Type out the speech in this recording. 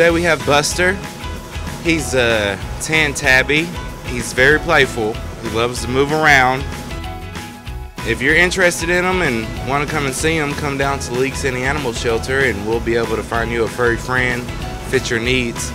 Today we have Buster. He's a tan tabby. He's very playful. He loves to move around. If you're interested in him and want to come and see him, come down to League City Animal Shelter and we'll be able to find you a furry friend, fit your needs.